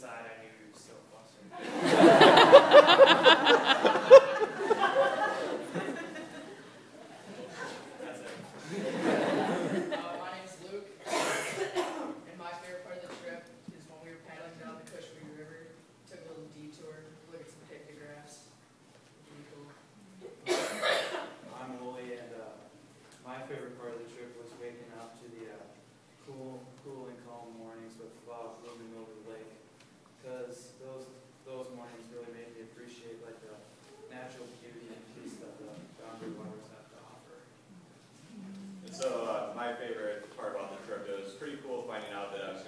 inside, I knew he was still flustered. Uh, Luke, and my favorite part of the trip is when we were paddling down the River, took a little detour, looked at some pictographs. I'm and uh, my favorite part of the trip was waking up to the uh, cool, cool and calm mornings with Bob. favorite part about the trip. It was pretty cool finding out that I was